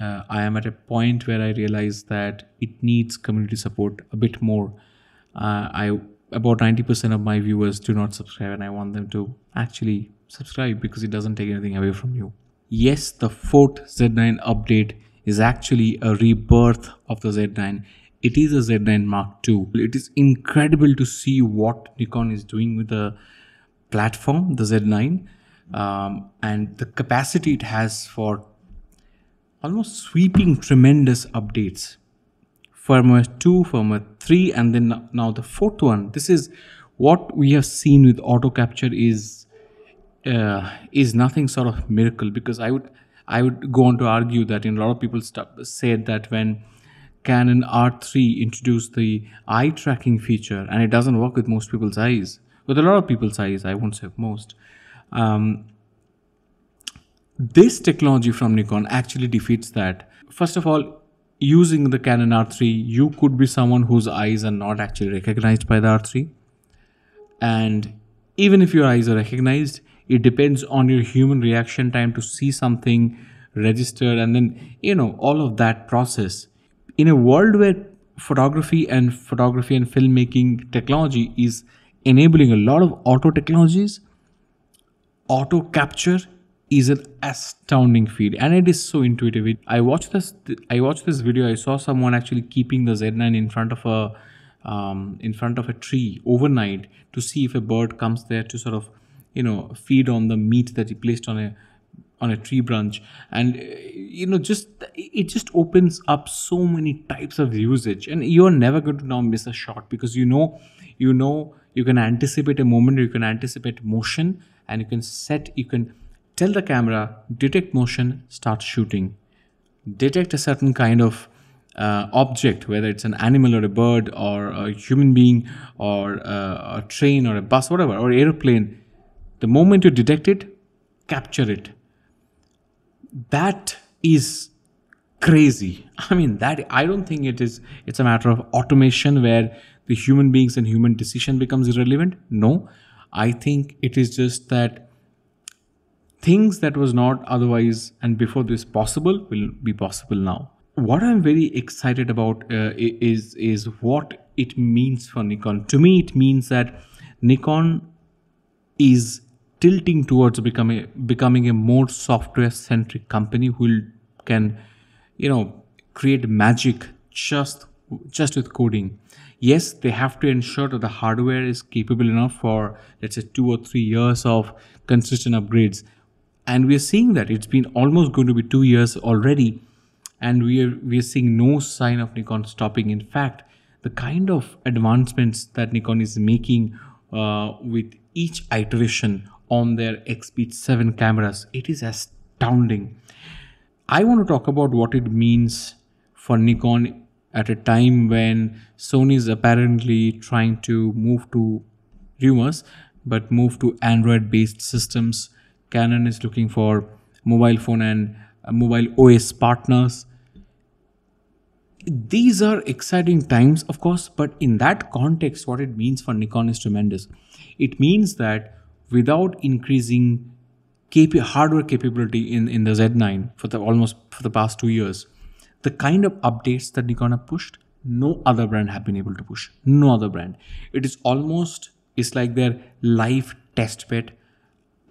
uh, I am at a point where I realize that it needs community support a bit more. Uh, I about 90% of my viewers do not subscribe, and I want them to actually subscribe because it doesn't take anything away from you. Yes, the fourth Z9 update is actually a rebirth of the Z9. It is a Z9 Mark II. It is incredible to see what Nikon is doing with the platform, the Z9, um, and the capacity it has for almost sweeping tremendous updates. Firmware 2, firmware 3, and then now the fourth one. This is what we have seen with auto capture is uh, is nothing sort of miracle because I would I would go on to argue that in a lot of people said that when Canon R3 introduced the eye tracking feature and it doesn't work with most people's eyes, with a lot of people's eyes, I won't say most. Um, this technology from Nikon actually defeats that. First of all, using the Canon R3, you could be someone whose eyes are not actually recognized by the R3. And even if your eyes are recognized, it depends on your human reaction time to see something registered and then you know all of that process in a world where photography and photography and filmmaking technology is enabling a lot of auto technologies auto capture is an astounding feat. And it is so intuitive. I watched this i watched this video. I saw someone actually keeping the z9 in front of a um, in front of a tree overnight to see if a bird comes there to sort of you know feed on the meat that he placed on a on a tree branch. And uh, you know just it just opens up so many types of usage. And you're never going to now miss a shot because you know you know you can anticipate a moment you can anticipate motion and you can set you can tell the camera detect motion start shooting detect a certain kind of uh, object whether it's an animal or a bird or a human being or uh, a train or a bus whatever or airplane the moment you detect it, capture it. That is crazy. I mean, that I don't think it is. It's a matter of automation where the human beings and human decision becomes irrelevant. No, I think it is just that things that was not otherwise and before this possible will be possible now. What I'm very excited about uh, is is what it means for Nikon. To me, it means that Nikon is tilting towards becoming becoming a more software centric company who can you know create magic just just with coding yes they have to ensure that the hardware is capable enough for let's say 2 or 3 years of consistent upgrades and we are seeing that it's been almost going to be 2 years already and we are we are seeing no sign of Nikon stopping in fact the kind of advancements that Nikon is making uh, with each iteration on their EXPEED 7 cameras. It is astounding. I want to talk about what it means for Nikon at a time when Sony is apparently trying to move to rumors but move to Android based systems. Canon is looking for mobile phone and uh, mobile OS partners. These are exciting times, of course, but in that context, what it means for Nikon is tremendous. It means that without increasing cap- hardware capability in, in the Z9 for the almost for the past two years, the kind of updates that Nikon have pushed, no other brand have been able to push. No other brand. It is almost it's like their live test bed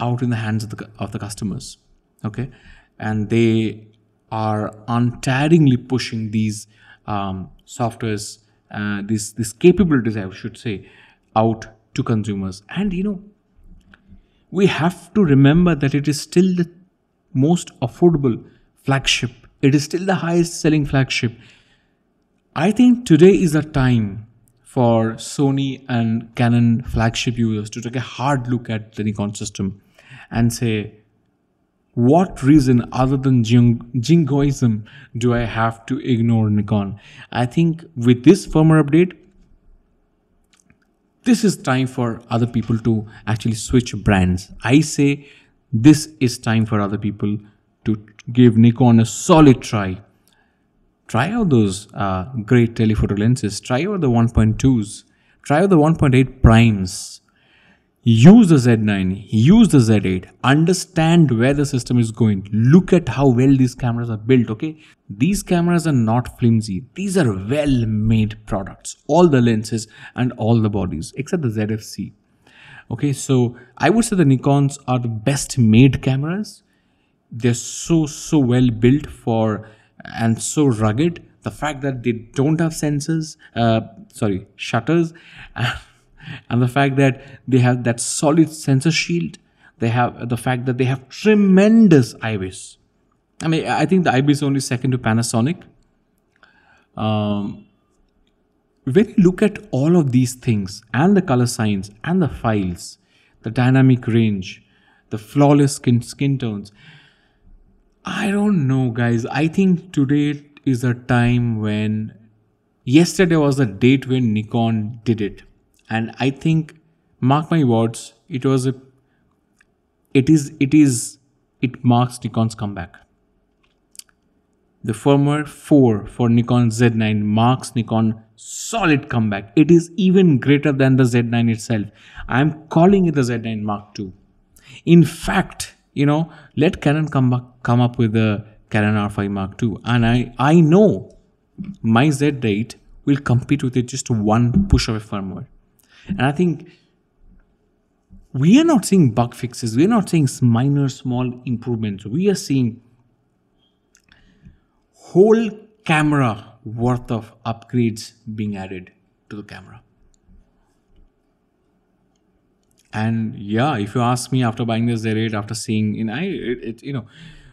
out in the hands of the of the customers. Okay, and they are untiringly pushing these um, softwares, uh, these these capabilities, I should say, out to consumers. And you know, we have to remember that it is still the most affordable flagship. It is still the highest selling flagship. I think today is a time for Sony and Canon flagship users to take a hard look at the Nikon system and say, what reason other than jing- jingoism do I have to ignore Nikon? I think with this firmware update, this is time for other people to actually switch brands. I say this is time for other people to give Nikon a solid try. Try out those uh, great telephoto lenses. Try out the 1.2s. Try out the 1.8 primes. Use the Z9, use the Z8, understand where the system is going. Look at how well these cameras are built, okay? These cameras are not flimsy. These are well made products. All the lenses and all the bodies, except the ZFC. Okay, so I would say the Nikons are the best made cameras. They're so, so well built for and so rugged. The fact that they don't have sensors, uh, sorry, shutters. and the fact that they have that solid sensor shield they have the fact that they have tremendous IBIS. I mean, I think the IBIS is only second to Panasonic. Um, when you look at all of these things and the color science and the files, the dynamic range, the flawless skin, skin tones, I don't know, guys. I think today is a time when yesterday was the date when Nikon did it and i think mark my words it was a it is it is it marks nikon's comeback. The firmware 4 for nikon z9 marks nikon solid comeback. It is even greater than the z9 itself. I am calling it the z9 mark ii in fact you know let canon come back come up with the canon r5 mark ii and i i know my z8 will compete with it just one push of a firmware and I think we are not seeing bug fixes. We are not seeing minor, small improvements. We are seeing whole camera worth of upgrades being added to the camera. And yeah, if you ask me after buying the Z8, after seeing, in I, it, it, you know,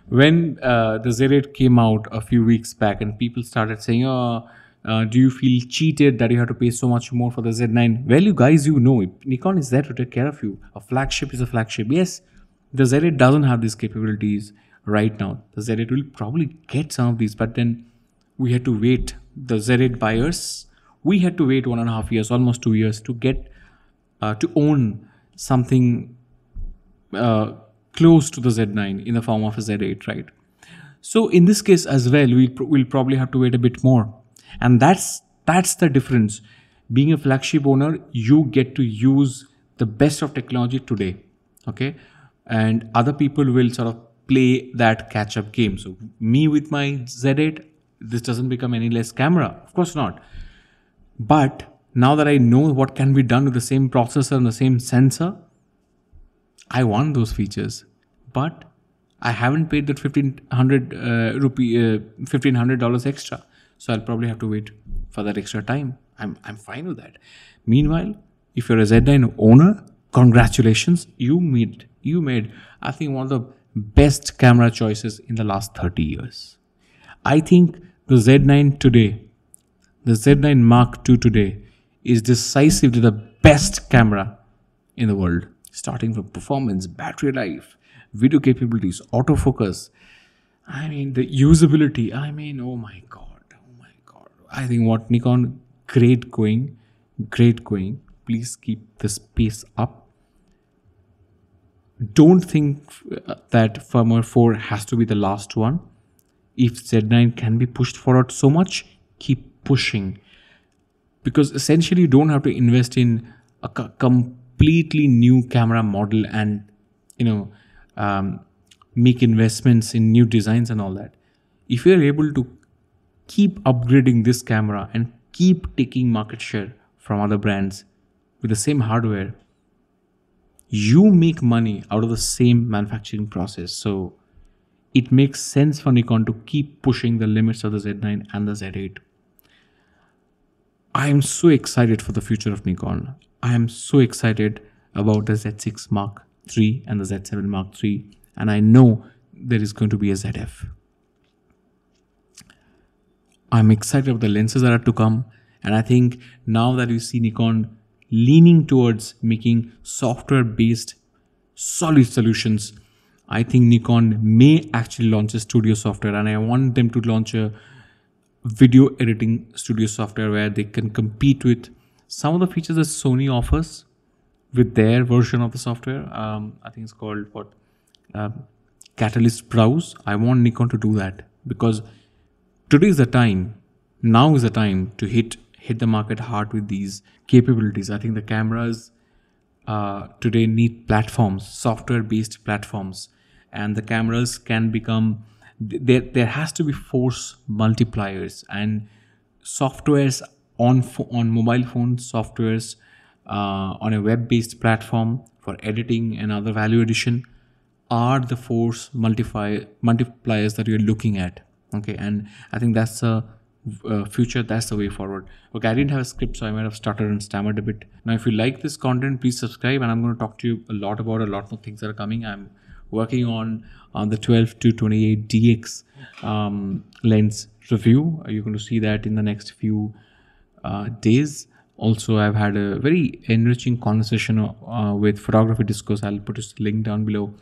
when uh, the Z8 came out a few weeks back, and people started saying, "Oh, uh, do you feel cheated that you have to pay so much more for the Z9? Well, you guys, you know, Nikon is there to take care of you. A flagship is a flagship. Yes, the Z8 doesn't have these capabilities right now. The Z8 will probably get some of these, but then we had to wait. The Z8 buyers, we had to wait one and a half years, almost two years, to get uh, to own something uh, close to the Z9 in the form of a Z8, right? So in this case as well, we'll, we'll probably have to wait a bit more and that's that's the difference. Being a flagship owner you get to use the best of technology today okay? And other people will sort of play that catch up game. So me with my z8 this doesn't become any less camera. Of course not. But now that i know what can be done with the same processor and the same sensor i want those features. But i haven't paid that 1500 uh, rupee uh, 1500 dollars extra so I'll probably have to wait for that extra time. I'm, I'm fine with that. Meanwhile, if you're a Z9 owner, congratulations, you made you made I think one of the best camera choices in the last 30 years. I think the Z9 today, the Z9 Mark II today, is decisively the best camera in the world, starting from performance, battery life, video capabilities, autofocus. I mean, the usability. I mean, oh my god I think what Nikon, great going, great going. Please keep this pace up. Don't think uh, that firmware 4 has to be the last one. If Z9 can be pushed forward so much, keep pushing. Because essentially, you don't have to invest in a completely new camera model and, you know, um, make investments in new designs and all that. If you're able to keep upgrading this camera and keep taking market share from other brands with the same hardware, you make money out of the same manufacturing process. So it makes sense for Nikon to keep pushing the limits of the Z9 and the Z8. I am so excited for the future of Nikon. I am so excited about the Z6 Mark III and the Z7 Mark III, and I know there is going to be a ZF. I'm excited about the lenses that are to come. And I think now that you see Nikon leaning towards making software based solid solutions, I think Nikon may actually launch a studio software. And I want them to launch a video editing studio software where they can compete with some of the features that Sony offers with their version of the software. Um, I think it's called what? Uh, Catalyst Browse. I want Nikon to do that because today is the time now is the time to hit hit the market hard with these capabilities i think the cameras uh, today need platforms, software-based platforms, and the cameras can become there. There has to be force multipliers and softwares on on mobile phones, softwares uh, on a web-based platform for editing and other value addition are the force multiply multipliers that you're looking at. Okay, and I think that's a uh, future that's the way forward. Okay i didn't have a script so i might have stuttered and stammered a bit. Now if you like this content please subscribe and i'm going to talk to you a lot about a lot more things that are coming. I'm working on on the 12 to 28 dx um, lens review. You're going to see that in the next few uh, days. Also i've had a very enriching conversation uh, with photography discourse. I'll put a link down below.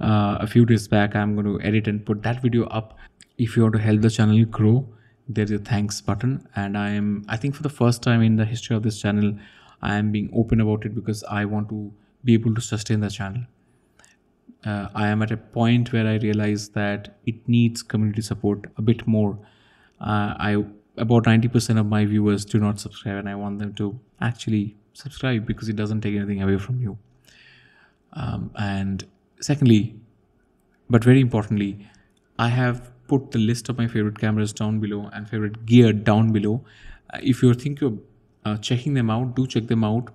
Uh, a few days back i'm going to edit and put that video up if you want to help the channel grow there's a thanks button. And i am i think for the first time in the history of this channel i am being open about it because i want to be able to sustain the channel. Uh, i am at a point where i realize that it needs community support a bit more. Uh, i about 90% of my viewers do not subscribe and i want them to actually subscribe because it doesn't take anything away from you. Um, and secondly but very importantly i have put the list of my favorite cameras down below and favorite gear down below. Uh, if you think you're uh, checking them out, do check them out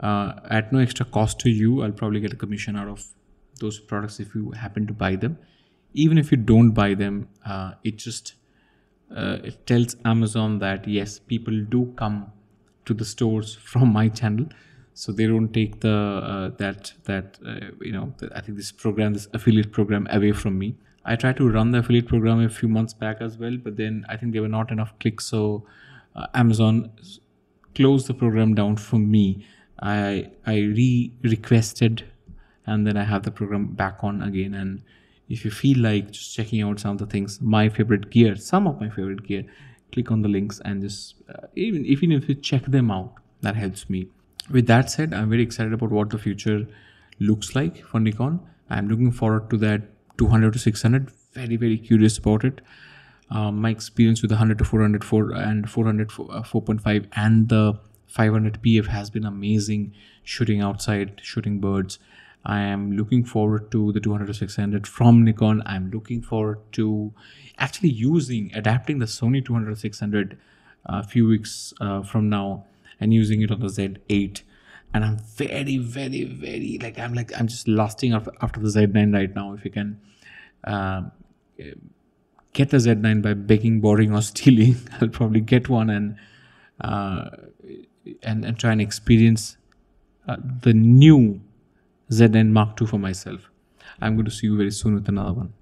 uh, at no extra cost to you. I'll probably get a commission out of those products if you happen to buy them. Even if you don't buy them, uh, it just uh, it tells Amazon that yes, people do come to the stores from my channel so they don't take the uh, that that uh, you know i think this program this affiliate program away from me I tried to run the affiliate program a few months back as well, but then I think there were not enough clicks, so uh, Amazon closed the program down for me. I I re requested, and then I have the program back on again. And if you feel like just checking out some of the things, my favorite gear, some of my favorite gear, click on the links and just uh, even even if you check them out, that helps me. With that said, I'm very excited about what the future looks like for Nikon. I'm looking forward to that 200 to 600 very very curious about it. Um, my experience with the 100 to 400 4 and 400 uh, 4.5 and the 500 pf has been amazing. Shooting outside shooting birds. I am looking forward to the 200 to 600 from nikon. I'm looking forward to actually using adapting the sony 200 to 600 a uh, few weeks uh, from now and using it on the z8 and i'm very very very like i'm like i'm just lusting after, after the z9 right now if you can uh, get the z9 by begging borrowing or stealing. I'll probably get one and uh, and, and try and experience uh, the new z9 mark ii for myself. I'm going to see you very soon with another one